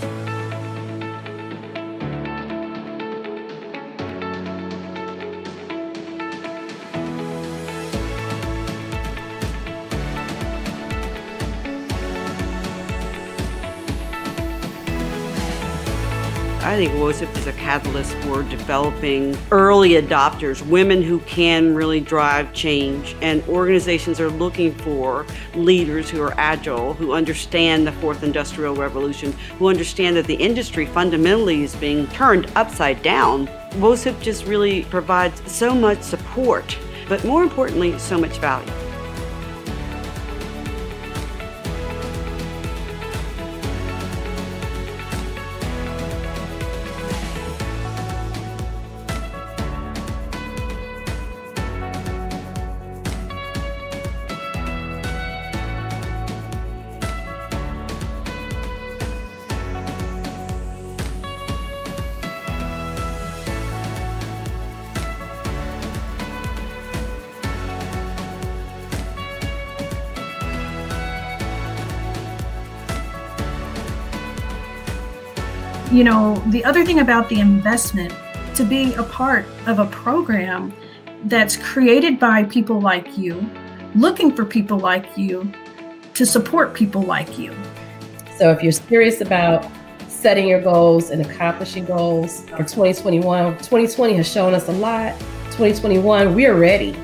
Bye. I think WOCIP is a catalyst for developing early adopters, women who can really drive change. And organizations are looking for leaders who are agile, who understand the fourth industrial revolution, who understand that the industry fundamentally is being turned upside down. WOCIP just really provides so much support, but more importantly, so much value. You know, the other thing about the investment to be a part of a program that's created by people like you, looking for people like you to support people like you. So if you're serious about setting your goals and accomplishing goals for 2021, 2020 has shown us a lot. 2021, we are ready.